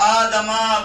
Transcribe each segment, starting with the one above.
व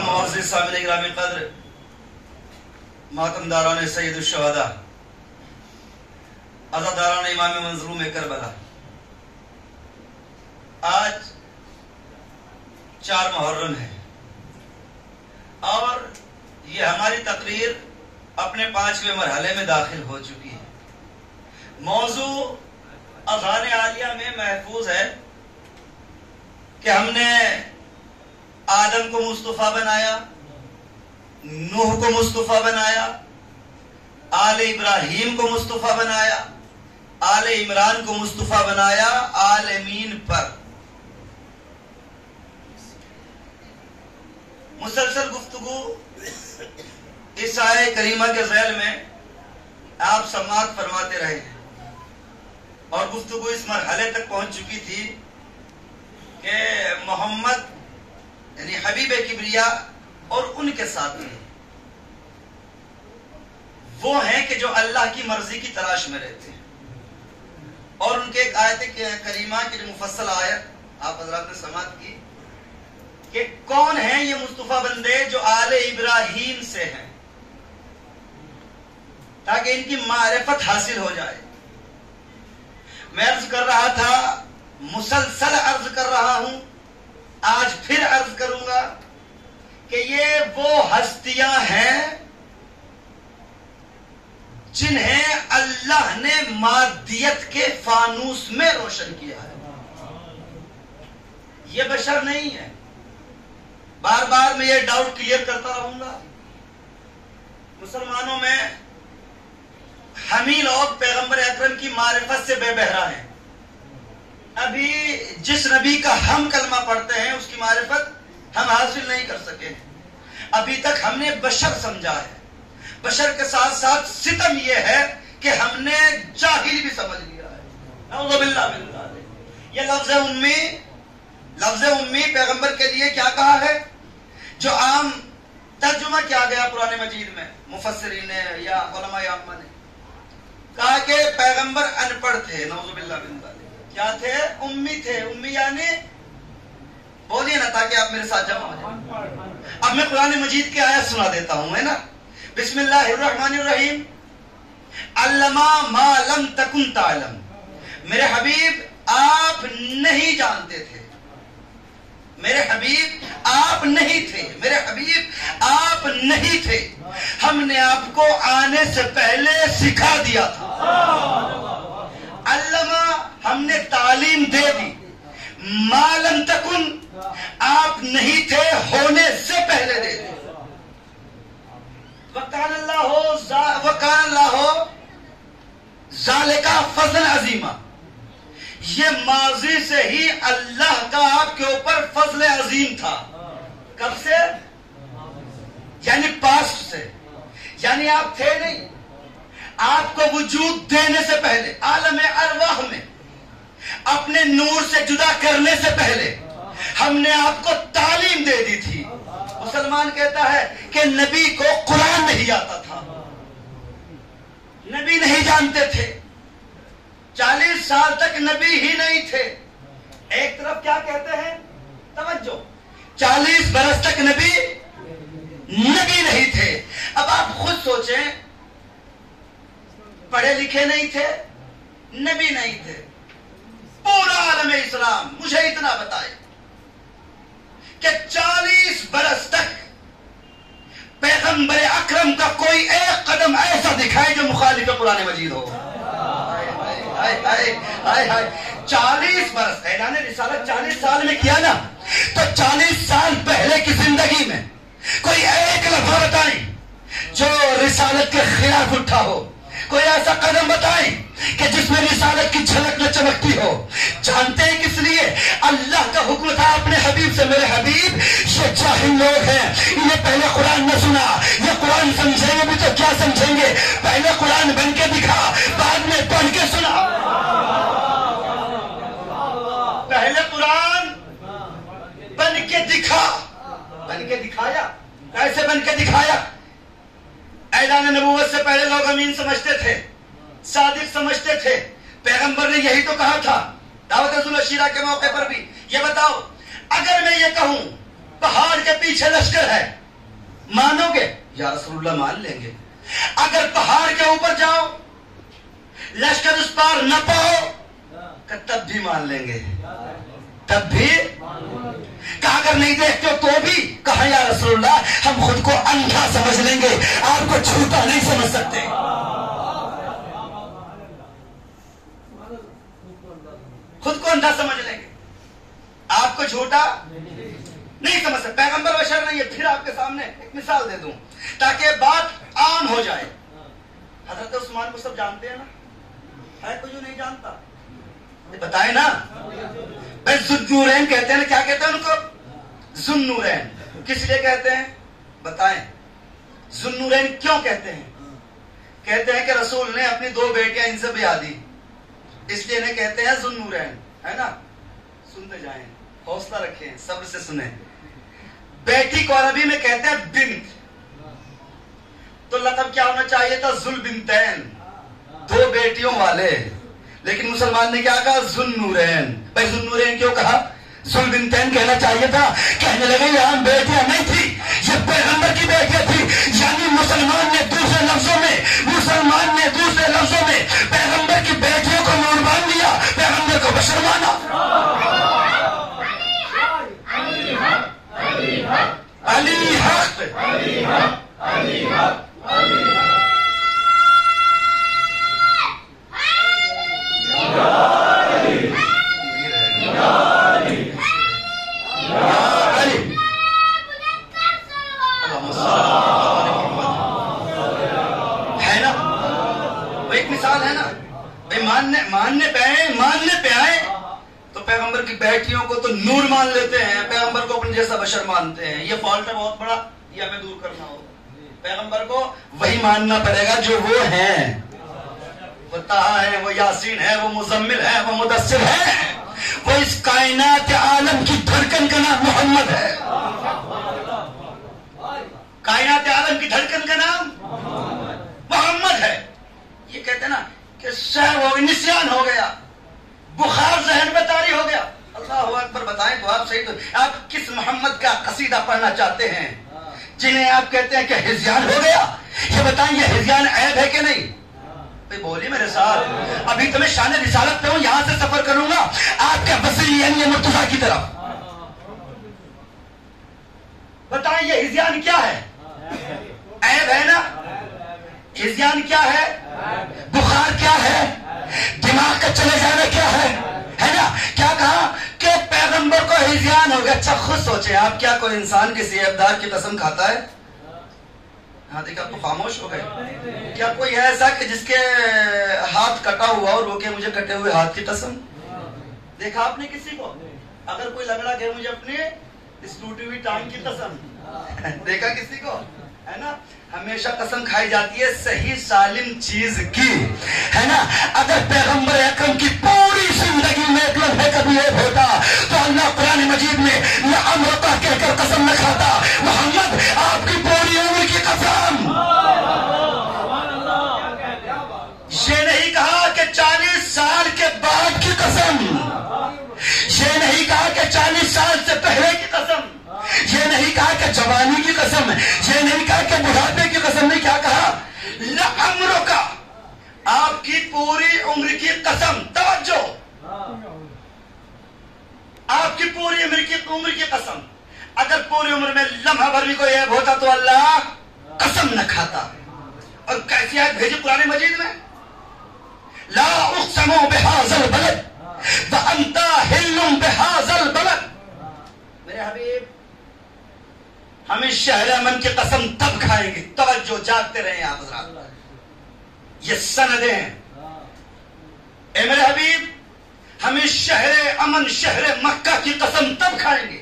मोअज़्ज़िज़ ने ग्रामी कद्र ने इमाम मंजरूम करबला आज चार मुहर्रम है। और ये हमारी तकरीर अपने पाँचवें मरहले में दाखिल हो चुकी है। मौजू अजान आलिया में महफूज है कि हमने आदम को मुस्तफ़ा बनाया, नूह को मुस्तफ़ा बनाया, आल इब्राहिम को मुस्तफ़ा बनाया, आल इमरान को मुस्तफ़ा बनाया आलमीन पर। मुसलसल गुफ्तु इस आय करीमा के जैल में आप समात फरमाते रहे हैं। और गुफ्तु इस मरहले तक पहुँच चुकी थी कि मोहम्मद, यानी हबीब किबरिया और उनके साथ में वो हैं कि जो अल्लाह की मर्ज़ी की तलाश में रहते हैं। और उनके एक आयत करीमा की मुफसल आयत आप हजरात ने समात की कि कौन है ये मुस्तफ़ा बंदे जो आले इब्राहिम से हैं? ताकि इनकी मारिफत हासिल हो जाए। मैं अर्ज़ कर रहा था, मुसलसल अर्ज़ कर रहा हूँ, आज फिर अर्ज़ करूँगा कि ये वो हस्तियाँ हैं जिन्हें अल्लाह ने मादियत के फानूस में रोशन किया है। ये बशर नहीं है। बार बार मैं ये डाउट क्लियर करता रहूँगा। मुसलमानों में हमी लोग पैगंबर अकरम की मारिफत से बेबहरा हैं। अभी जिस नबी का हम कलमा पढ़ते हैं, उसकी मारिफत हम हासिल नहीं कर सके। अभी तक हमने बशर समझा है। बशर के साथ साथ सितम यह है कि हमने जाहिल भी समझ लिया है। ये लफ्ज उम्मी लफ्ज उम्मी पैगंबर के लिए क्या कहा है? जो आम तर्जुमा किया गया पुराने मजीद में मुफसरी ने या ने। कहा कि पैगंबर अनपढ़ थे नौजुबिल्ला क्या थे? उम्मी थे। उम्मी यानी बोलिए ना ताकि आप मेरे साथ जमा हो जाए। अब मैं कुरान मजीद की आयत सुना देता हूँ, है ना? बिस्मिल्लाहिर्रहमानिर्रहीम। अल्लमा मा तकुन तालम। मेरे हबीब आप नहीं जानते थे। मेरे हबीब, आप नहीं थे। मेरे हबीब, आप नहीं थे। हमने आपको आने से पहले सिखा दिया था। अल्लमा, हमने तालीम दे दी। मालम तकुन, आप नहीं थे, होने से पहले दे दी। वकान अल्लाह हो वकान अल्लाह हो, जालिका फजल अजीमा। ये माजी से ही अल्लाह का आपके ऊपर फजल अजीम था। कब से? यानी पास्ट से। यानी आप थे नहीं। आपको वजूद देने से पहले आलम अरवाह में, अपने नूर से जुदा करने से पहले, हमने आपको तालीम दे दी थी। मुसलमान कहता है कि नबी को कुरान नहीं आता था। नबी नहीं जानते थे। चालीस साल तक नबी ही नहीं थे। एक तरफ़ क्या कहते हैं? तवज्जो। चालीस बरस तक नबी नबी नहीं थे। अब आप खुद सोचें, पढ़े लिखे नहीं थे, नबी नहीं थे। पूरा आलम इस्लाम, मुझे इतना बताए कि चालीस बरस तक पैगंबर अकरम का कोई एक कदम ऐसा दिखाए जो मुखालिफ कुरान मजीद हो। चालीस बरस ऐलान रिसालत चालीस साल में किया ना तो चालीस साल पहले की ज़िंदगी में कोई एक लफा बताए जो रिसालत के खिलाफ उठा हो। कोई ऐसा कदम बताए कि जिसमें रिसालत की झलक न चमकती हो। जानते हैं अल्लाह का हुक्म था अपने हबीब से, मेरे हबीब ये जाहिल लोग हैं। इन्हें पहले कुरान न सुना, ये कुरान समझेंगे भी तो क्या समझेंगे? पहले कुरान बन के दिखा, बाद में पढ़ के सुना। पहले कुरान बन के दिखा। बन के दिखाया? कैसे बन के दिखाया? ऐलान नबूवत से पहले लोग अमीन समझते थे, सादिक समझते थे। पैगंबर ने यही तो कहा था दावत शीरा के मौके पर भी ये बताओ, अगर मैं ये कहूँ, पहाड़ के पीछे लश्कर है, मानोगे? या रसूलुल्लाह मान लेंगे। अगर पहाड़ के ऊपर जाओ, लश्कर उस पार न पाओ तब भी मान लेंगे। तब भी? कहा, अगर नहीं देखते हो तो भी? कहा, या रसूलुल्लाह, हम खुद को अंधा समझ लेंगे, आपको झूठा नहीं समझ सकते। खुद को अंधा समझ लेंगे। आपको झूठा नहीं समझ सकते। पैगंबर बशर नहीं है, फिर आपके सामने एक मिसाल दे दूँ, ताकि बात आम हो जाए। हज़रत उस्मान को सब जानते हैं ना? है कोई जो नहीं जानता? बताए ना। भाई जुन्नूरैन कहते हैं क्या कहते हैं उनको? जुन्नूरैन। किस लिए कहते हैं? बताएँ। जुन्नूरैन क्यों कहते हैं? कहते हैं कि रसूल ने अपनी दो बेटियाँ इनसे ब्याह दी। इसलिए इन्हें कहते हैं जुन्नूरैन। है ना? सुनते जाएँ, हौसला रखें, सब्र से सुने। बेटी को अरबी में कहते हैं बिंत तो लकब क्या होना चाहिए था? जुल बिनतैन दो बेटियों वाले। लेकिन मुसलमान ने क्या कहा? जुन्नूरैन भाई जुन्नूरैन क्यों कहा? जुल बिनतैन कहना चाहिए था। कहने लगे, यहाँ बेटियाँ नहीं थी, ये पैगंबर की बेटियाँ थी। यानी मुसलमान ने दूसरे लफ्जों में, मुसलमान ने दूसरे लफ्जों में को बशर अली मिसाल है ना? भाई मानने मानने पे आए मानने पे आए। तो पैगंबर की बेटियों को तो नूर मान लेते हैं पैगंबर को अपने जैसा बशर मानते हैं। ये फॉल्ट है बहुत बड़ा ये हमें दूर करना होगा। पैगंबर को वही मानना पड़ेगा जो वो है। वो ताहा है वो यासीन है वो मुजम्मिल है वो मुदस्सिर है। वो इस कायनात आलम की धड़कन का नाम मोहम्मद है। कायनात आलम की धड़कन का नाम मोहम्मद है। ये कहते हैं ना कि शहर हो गया निशान हो गया। बुखार जहन में तारी हो गया। अल्लाह अकबर, बताएँ तो आप सही तो आप किस मोहम्मद का कसीदा पढ़ना चाहते हैं? जिन्हें आप कहते हैं कि हिजियान हो गया। ये बताएँ, ये हिजियान ऐब है कि नहीं? बोलिए मेरे साथ अभी तो मैं शान रिसालत पे हूँ, यहाँ से सफ़र करूँगा आपके बसरी यानी मुर्तजा की तरफ़। बताएँ, ये हिजियान क्या है? ऐब है ना? हिजियान क्या है? क्या है? दिमाग का चले जाना क्या है? है ना? क्या कहा? कि पैगंबर को हिजियान हो गया। अच्छा खुद सोचे आप क्या कोई इंसान किसी अबदार की कसम खाता है? हाँ देखा तो खामोश हो गए। क्या कोई है ऐसा कि जिसके हाथ कटा हुआ और रोके मुझे कटे हुए हाथ की कसम? देखा आपने किसी को? अगर कोई लगड़ा गया मुझे अपने हुई टांग की कसम? देखा किसी को? है ना? हमेशा कसम खाई जाती है सही सालिम चीज़ की, है ना? अगर पैगंबर अकरम की पूरी ज़िंदगी में एक लम्हे कभी एक होता तो अल्लाह कुरान मजीद में न अमृता कहकर कसम न खाता। मोहम्मद, आपकी पूरी उम्र की कसम। ये नहीं कहा कि चालीस साल के बाद की कसम। आपकी पूरी उम्र की उम्र की कसम। अगर पूरी उम्र में लम्हा भर भी कोई ऐब होता तो अल्लाह कसम न खाता। और कैसी आयत भेजी पुराने मजीद में? ला उक्समो बिहाजल बलद अंता हिल्लुम बिहाजल बलद। मेरे हबीब, हम इस शहर अमन की कसम तब खाएँगे। तवज्जो जागते रहे आप हजरात। ये सनदे। हैं मेरे हबीब हम शहर अमन शहर मक्का की कसम तब खाएँगे।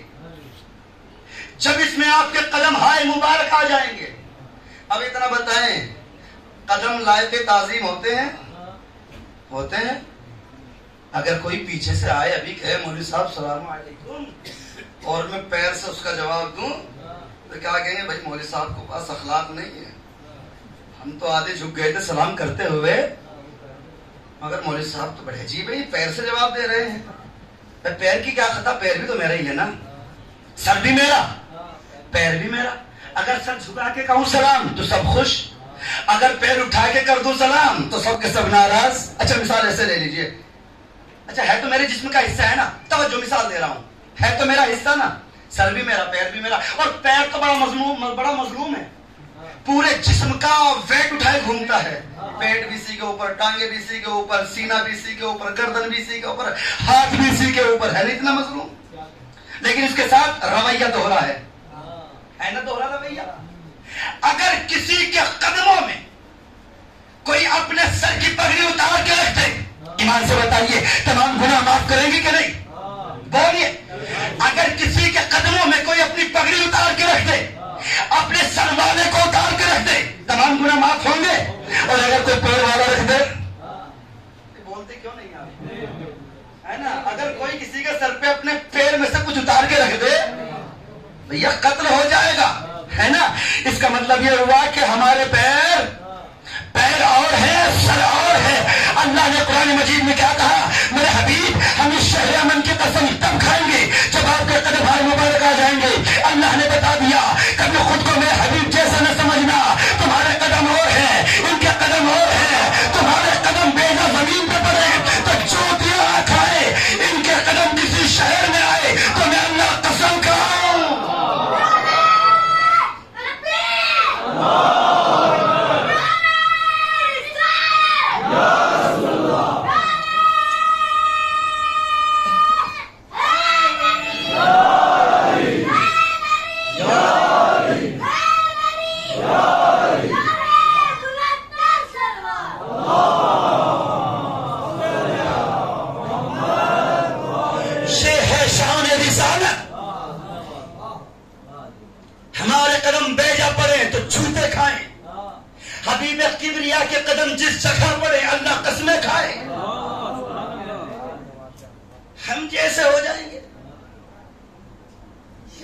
जब इसमें आपके कदम हाय मुबारक आ जाएँगे। अब इतना बताएँ, कदम लाए के ताजीम होते हैं? होते हैं। अगर कोई पीछे से आए, अभी कहे, मौलवी साहब, सलाम और मैं पैर से उसका जवाब दूँ तो क्या कहेंगे, भाई, मौलवी साहब को पास अखलाक नहीं है। हम तो आधे झुक गए थे, सलाम करते हुए। मगर मौलवी साहब तो बड़े अजीब है पैर से जवाब दे रहे हैं। पैर की क्या खता? पैर भी तो मेरा ही है ना। सर भी मेरा? पैर भी मेरा। अगर सर झुका के कहूँ सलाम तो सब खुश। अगर पैर उठा के कर दू सलाम तो सब के सब नाराज़। अच्छा मिसाल ऐसे ले लीजिए। अच्छा है तो मेरे जिस्म का हिस्सा है ना? तब जो मिसाल दे रहा हूँ। है तो मेरा हिस्सा ना? सर भी मेरा, पैर भी मेरा। और पैर तो बड़ा मजलूम बड़ा मजलूम है। पूरे जिस्म का वेट उठाए घूमता है। पेट भी इसी के ऊपर टांगे भी इसी के ऊपर सीना भी इसी के ऊपर गर्दन भी इसी के ऊपर हाथ भी इसी के ऊपर है। इतना मजलूम लेकिन इसके साथ रवैया दोहरा है। है। ना दोहरा रवैया? अगर किसी के कदमों में कोई अपने सर की पगड़ी उतार के रख दे ईमान से बताइए तमाम गुना माफ़ करेंगे कि नहीं? बोलिए अगर किसी के कदमों में कोई अपनी पगड़ी उतार के रख दे अपने सर वाले को उतार के रख दे। तमाम गुना माफ़ होंगे। और अगर कोई पैर वाला रख दे। बोलते क्यों नहीं आप? है ना? अगर कोई किसी के सर पे अपने पैर में से कुछ उतार के रख दे, भैया कत्ल हो जाएगा। है ना? इसका मतलब ये हुआ कि हमारे पैर पैर और है, सर और है। अल्लाह ने कुरान मजीद में क्या कहा? मेरे हबीब, हम इस शहर अमन की कसम तब खाएँगे जब आपके कदम मुबारक आ जाएँगे, अल्लाह ने बता दिया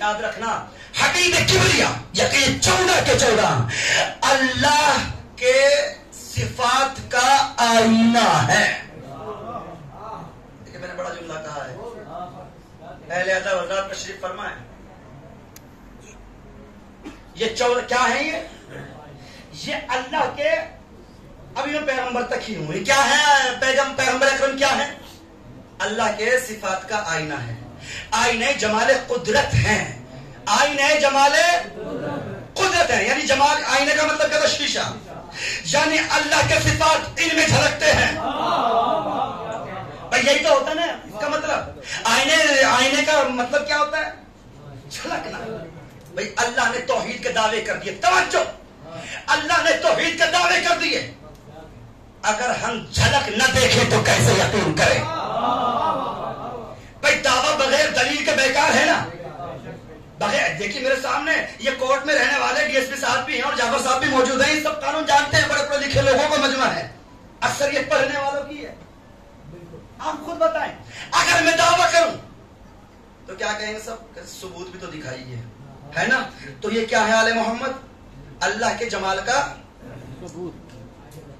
याद रखना। हबीब किबरिया या कि चौदह के चौदह। अल्लाह के सिफात का आईना है। देखिए, मैंने बड़ा जुमला कहा है। पहले आता हजरात तशरीफ़ फरमाए। ये चौदह क्या है ये? ये अल्लाह के अभी मैं पैगंबर तक ही हूँ क्या है? पैगम पैगंबर अकरम क्या है? अल्लाह के सिफात का आईना है। आईने जमाले कुदरत है। आईने जमाले कुदरत है। यानी जमाल, आईने का मतलब क्या था? शीशा। यानी अल्लाह के सिफात इनमें झलकते हैं। भाई, यही तो होता है ना, इसका मतलब। आईने आईने का मतलब क्या होता है? झलकना। भाई, अल्लाह ने तौहीद के दावे कर दिए। तवज्जो। अल्लाह ने तौहीद के दावे कर दिए। अगर हम झलक न देखें तो कैसे यकीन करें? बगैर दलील के बेकार है ना? बगैर, देखिए मेरे सामने, ये कोर्ट में रहने वाले डीएसपी साहब भी हैं और जाफ़र साहब भी मौजूद हैं। ये सब कानून जानते हैं बड़े पढ़े लिखे लोगों का मजमा है। अक्सर ये पढ़ने वालों की है। आप खुद बताएँ, अगर मैं दावा करूँ तो क्या कहेंगे सब? सबूत भी तो दिखाइए है। ना? तो ये क्या है आले मोहम्मद? अल्लाह के जमाल का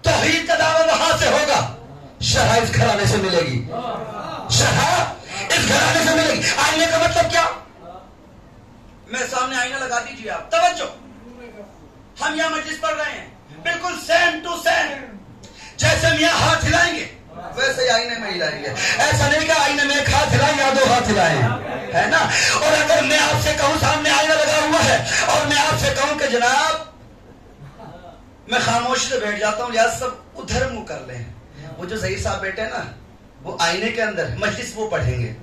तोहीद का दावा वहाँ से होगा। इस घराने से मिलेगी। शरह इस घराने से मिलेगी आईने का मतलब क्या? मैं सामने आईना लगा दीजिए आप। तवज्जो। हम यहाँ मजलिस पढ़ रहे हैं। बिल्कुल सेम टू सेम जैसे हम यहाँ हाथ हिलाएँगे, वैसे ही आईने में हिलाएँगे। ऐसा नहीं कि आईने में एक हाथ हिलाएँ या दो हाथ हिलाएँ, है ना? और अगर मैं आपसे कहूँ, सामने आईना लगा हुआ है, और मैं आपसे कहूँ कि जनाब, मैं खामोशी से बैठ जाता हूँ, या सब उधर मुँह कर ले। वो जो जहीर साहब बैठे ना वो आईने के अंदर मजलिस वो पढ़ेंगे।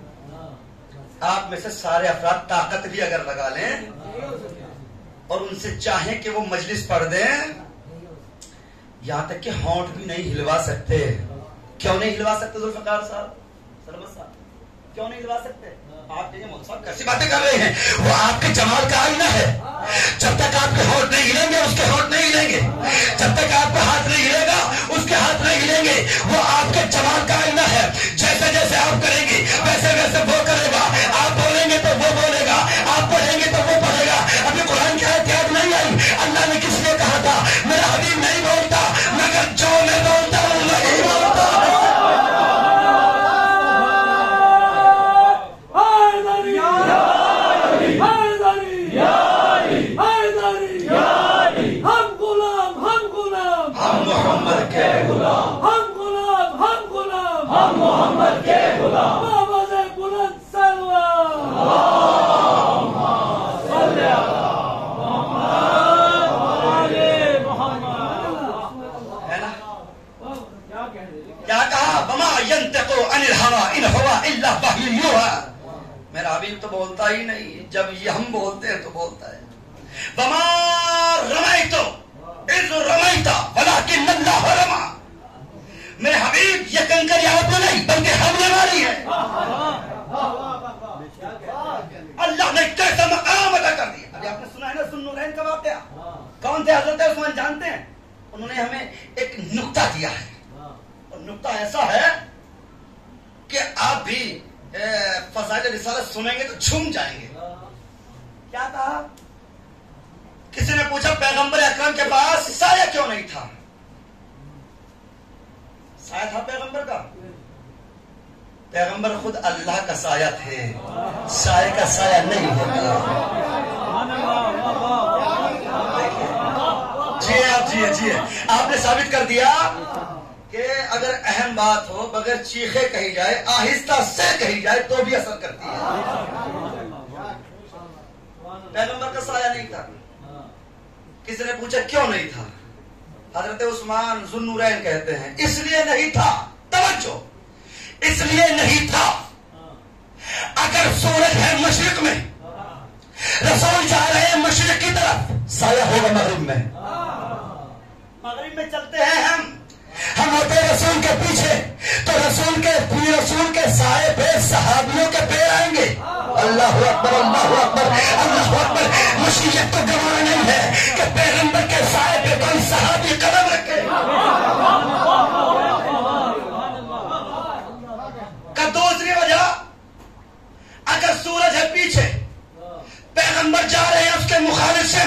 आप में से सारे अफराद ताकत भी अगर लगा लें और उनसे चाहें कि वो मजलिस पढ़ दें, यहाँ तक कि हॉट भी नहीं हिलवा सकते। क्यों नहीं हिलवा सकते जुल्फकार साहब? सरबत साहब। क्यों नहीं दिला सकते? आप कैसी बातें कर रहे हैं। वो आपके जमाल का आईना है। जब तक आपके होठ नहीं हिलेंगे उसके होठ नहीं हिलेंगे। जब तक आपका हाथ नहीं हिलेगा उसके हाथ नहीं हिलेंगे। वो आपके जमाल का आईना है। जैसे जैसे आप करेंगे वैसे वैसे वो करेगा। आप ये हम बोलते हैं तो बोलता है। रमाई तो इज़ रमाईता रमा मेरे हबीब, ये कंकर आपने नहीं, बल्कि है। अल्लाह ने कैसा मकाम अदा कर दिया। अभी आपने सुना है ना सुन्नुरैन का वाकया? कौन थे हज़रत उस्मान, जानते हैं? उन्होंने हमें एक नुक्ता दिया है। और नुक्ता ऐसा है कि आप भी रिसालत सुनेंगे तो झूम जाएँगे। क्या कहा किसी ने पूछा, पैगंबर अकरम के पास साया क्यों नहीं था? साया था पैगंबर का? पैगंबर खुद अल्लाह का साया थे। साय का साया नहीं होता। जी आप जी जी आपने साबित कर दिया कि अगर अहम बात हो, बगैर चीखे कही जाए, आहिस्ता से कही जाए तो भी असर करती है पैगंबर का साया नहीं था। किसी ने पूछा क्यों नहीं था? हज़रत उस्मान जुन्नूरैन कहते हैं इसलिए नहीं था। तवज्जो। इसलिए नहीं था। अगर सूरज है मशरक में रसूल जा रहे हैं मशरक की तरफ़ साया होगा मगरिब में। मगरिब में चलते हैं हम। हम होते रसूल के पीछे तो रसूल के रसूल के साए पे सहाबियों के पैर आएँगे। अल्लाह अकबर अल्लाह अकबर अल्लाह अकबर। मुसीबत तो गवाना नहीं है कि पैगंबर के साए पे कोई सहाबी कदम रखे। का दूसरी वजह, अगर सूरज है पीछे, पैगंबर जा रहे हैं उसके मुखालिफ से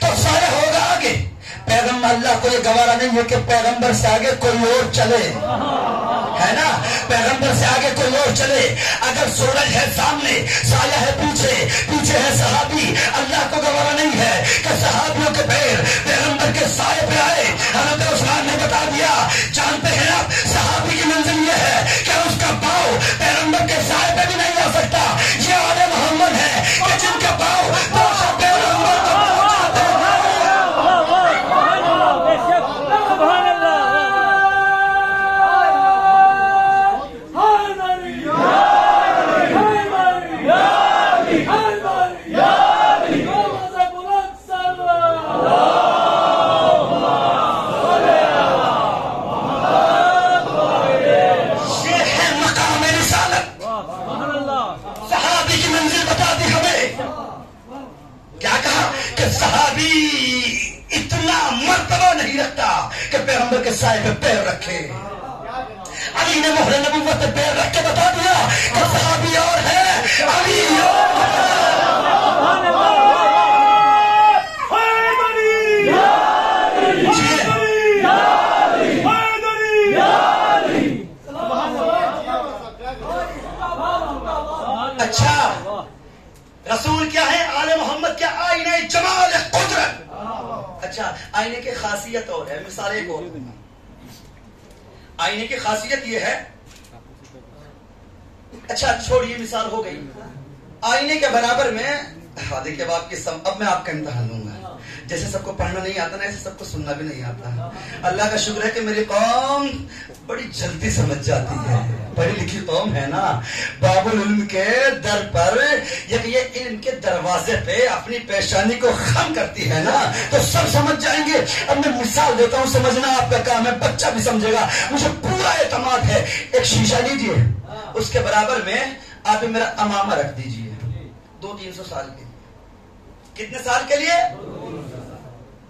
तो साया होगा आगे। पैगंबर अल्लाह को ये गवारा नहीं है कि पैगंबर से आगे कोई और चले। है ना? पैगंबर से आगे कोई और चले। अगर सूरज है सामने, साया है पीछे पीछे है सहाबी, अल्लाह को गवारा नहीं है कि सहाबियों के पैर पैगंबर के साय पे आए। हमें उस्मान ने बता दिया जानते हैं आप कि सहाबी इतना मर्तबा नहीं रखता कि पैगंबर के साय पे पैर रखे। अली ने मोहर नबूवत पे पैर रख के बता दिया कि सहाबी और है अली और रसूल क्या है? आले मोहम्मद क्या आईने जमाल कुदरत। अच्छा आईने की खासियत और है, मिसाल एक और। आईने की खासियत यह है। अच्छा छोड़िए, मिसाल हो गई। आईने के बराबर में हाँ देखिए अब आपकी सम, अब मैं आपका इम्तहान लूँगा। जैसे सबको पढ़ना नहीं आता ना ऐसे सबको सुनना भी नहीं आता। अल्लाह का शुक्र है कि मेरी कौम बड़ी जल्दी समझ जाती है। पढ़ी लिखी कौम है ना। बाबुल इल्म के दर पर या ये इल्म के दरवाजे पे अपनी पेशानी को खम करती है ना तो सब समझ जाएँगे। अब मैं मिसाल देता हूँ समझना आपका काम है बच्चा भी समझेगा। मुझे पूरा एतमाद है। एक शीशा लीजिए उसके बराबर में आप मेरा अमामा रख दीजिए। दो तीन सौ साल के। कितने साल के लिए?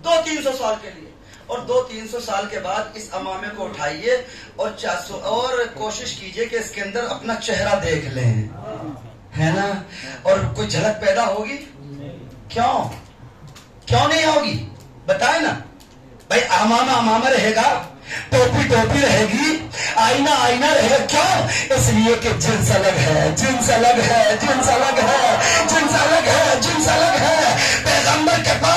दो तीन सौ साल के लिए। और दो तीन सौ साल के बाद इस अमामे को उठाइए और चार सौ और कोशिश कीजिए कि इसके अंदर अपना चेहरा देख लें। है ना? और कोई झलक पैदा होगी? क्यों? क्यों नहीं होगी? बताए ना। भाई, अमामा अमामा रहेगा। टोपी टोपी रहेगी, आईना आईना रहेगा। क्यों? इसलिए कि जिन्स अलग है, जिन्स अलग है, जिन्स अलग है, जिन्स अलग है, जिन्स अलग है। पैगंबर के पास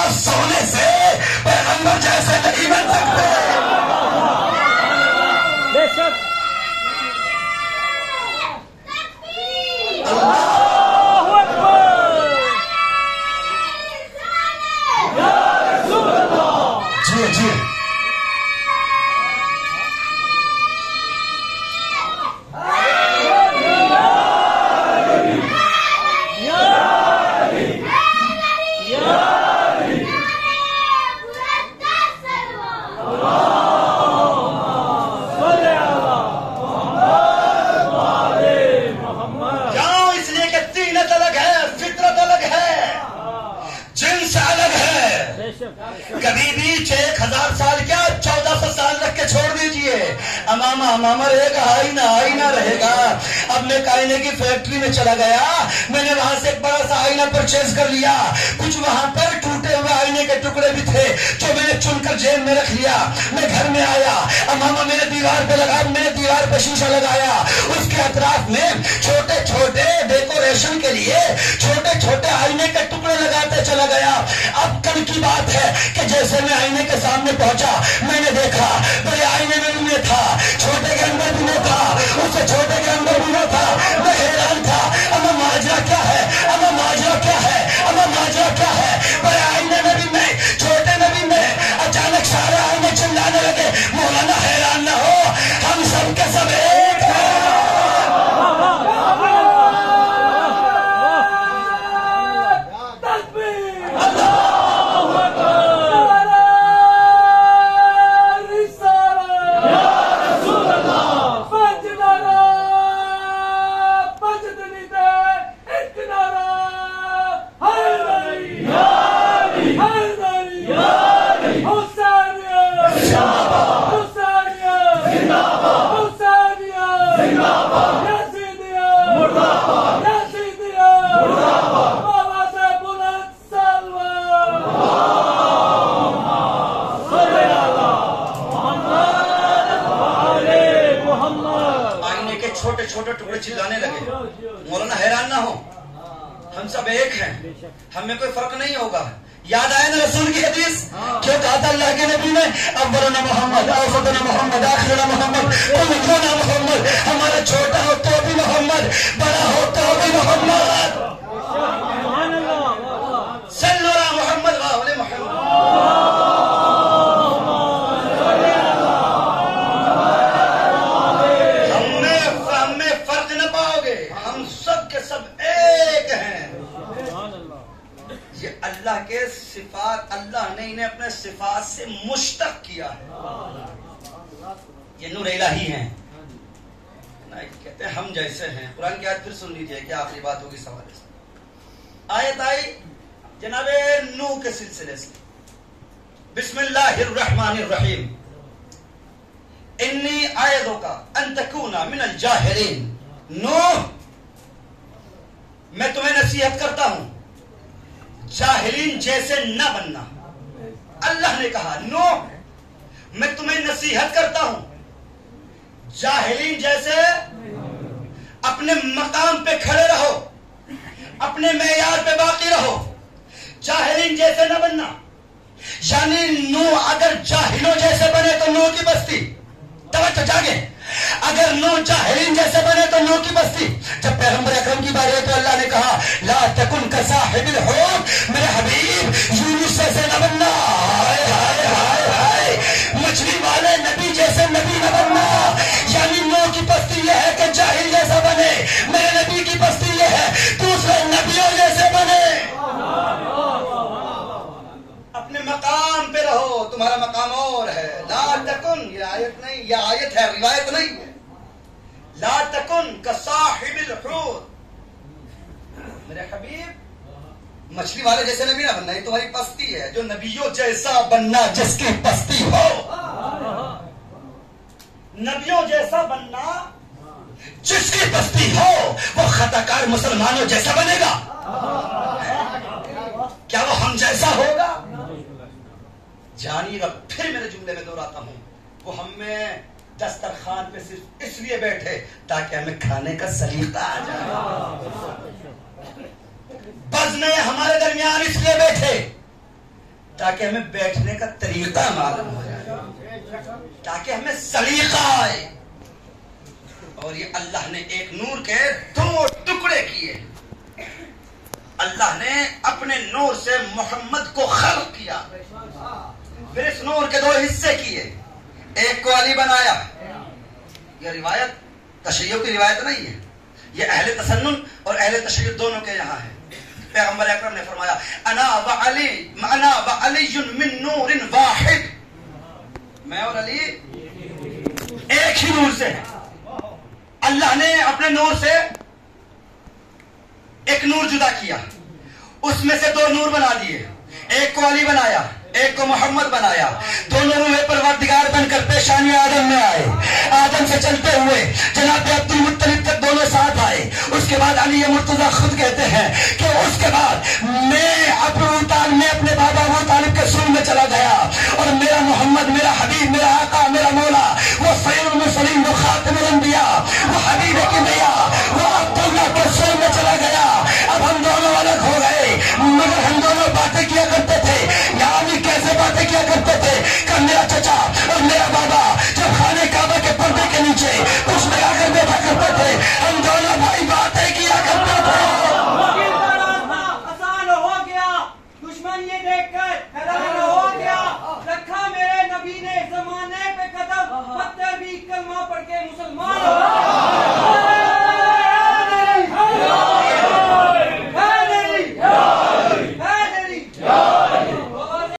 कभी भी छह हज़ार साल क्या चौदह सौ साल रख के छोड़ अमामा अमामा रहेगा, आईना आईना रहेगा। अब मैं आईने की फैक्ट्री में चला गया। मैंने वहाँ से एक बड़ा सा आईना परचेज कर लिया। कुछ वहाँ पर टूटे हुए आईने के टुकड़े भी थे, जो मैंने चुनकर जेब में रख लिया। मैं घर में आया। अमामा मेरे दीवार पे लगा मैंने दीवार पे शीशा लगाया। उसके अतराफ में छोटे छोटे डेकोरेशन के लिए छोटे छोटे आईने के टुकड़े लगाते चला गया। अब कल की बात है कि जैसे मैं आईने के सामने पहुँचा, मैंने देखा, बड़े आईने में मैं था, छोटे के अंदर भी मैं था, उससे छोटे के अंदर भी मैं था, मैं हैरान था। एक हैं। हमें कोई फ़र्क नहीं होगा। याद आया ना रसूल की हदीस? क्यों कहा था अल्लाह के नबी ने? अव्वलना मोहम्मद औसतना मोहम्मद आखिरना मोहम्मद कुलना मोहम्मद हमारा छोटा हो तो भी मोहम्मद बड़ा हो तो भी मोहम्मद सुभान अल्लाह वाह वाह सल्लल्लाहु अलैहि मोहम्मद व आले मोहम्मद हमें हमें फ़र्क न पाओगे हम सब के सब एक हैं सुभान अल्लाह ये अल्लाह के सिफात अल्लाह ने इन्हें अपने सिफात से मुश्तक किया है। ये नूर इलाही हैं। कहते हैं, हम जैसे हैं। कुरान की आयत फिर सुन लीजिए, क्या आखिरी बात होगी सवाल से। आयत आई जनाबे नू के सिलसिले से। बिस्मिल्लाहिर्रहमानिर्रहीम। इन्नी आयदों का अंतकूना मिनल जाहिरीन। नू मैं तुम्हें नसीहत करता हूँ। जाहिलीन जैसे न बनना। अल्लाह ने कहा, नो, मैं तुम्हें नसीहत करता हूँ। जाहिलीन जैसे अपने मकाम पे खड़े रहो, अपने मैार पे बाकी रहो। जाहिलीन जैसे न बनना। यानी नो अगर जाहिलों जैसे बने तो नो की बस्ती। तवज्जो जागे। अगर नो जाहिरीन जैसे बने तो नो की बस्ती। जब पैगंबर अकरम की है तो अल्लाह ने कहा, ला तकुन का साहिबिल हो मेरे हबीब, यूनुस जैसे न बनना। हाय हाय हाय हाय। मछली वाले नबी जैसे नबी न बनना। यानी नो की बस्ती यह है कि जाहिल जैसा बने। मेरे नबी की बस्ती यह है, दूसरे नबियों जैसे बने। अपने मकाम पे रहो, तुम्हारा मकाम और है। तकुन ये आयत नहीं, ये आयत है, रिवायत नहीं है। ला तकुन का साहिबिल मेरे हबीब, मछली वाले जैसे नबी ना बनना, ये तुम्हारी पस्ती है, जो नबियों जैसा बनना, जिसकी पस्ती हो। नबियों जैसा बनना, जिसकी बस्ती हो, वो खताकार मुसलमानों जैसा बनेगा। क्या वो हम जैसा होगा? जानिएगा, फिर मेरे जुमले में दोहराता हूँ। वो हम दस्तरखान पे सिर्फ़ इसलिए बैठे ताकि हमें खाने का सलीका आ जाए। बजने हमारे दरमियान इसलिए बैठे ताकि हमें बैठने का तरीका मालूम हो जाए, ताकि हमें सलीका आए। और ये अल्लाह ने एक नूर के दो टुकड़े किए। अल्लाह ने अपने नूर से मोहम्मद को खल किया। फिर इस नूर के दो हिस्से किए। एक को अली बनाया। यह रिवायत तशैय की रिवायत नहीं है। यह अहले तसन्न और अहले तशैय दोनों के यहाँ है। पैगंबर अकरम ने फरमाया, अना व अली अना व अली मिन नूरिन वाहिद। मैं और अली एक ही नूर से है। अल्लाह ने अपने नूर से एक नूर जुदा किया। उसमें से दो नूर बना दिए। एक को अली बनाया। एक को मोहम्मद बनाया। दोनों रूहे परवरदिगार बनकर पेशानी आदम में आए। आदम से चलते हुए जनाब अब्दुल मुत्तलिब तक दोनों साथ आए। उसके बाद अली मुर्तजा खुद कहते हैं कि उसके बाद मैं अपने ताल में अपने बाबा वो तालिब के सुन में चला गया। और मेरा मोहम्मद, मेरा हबीब, मेरा आका, मेरा मौला, वो सैद मुसलिम वो खातिम वो हबीब की मैया क्या करते थे कल मेरा चचा और मेरा बाबा जब खाने काबे के पर्दे के नीचे उसमें आकर बैठा करते थे, हम दोनों भाई बातें किया करते थे। मुसलमान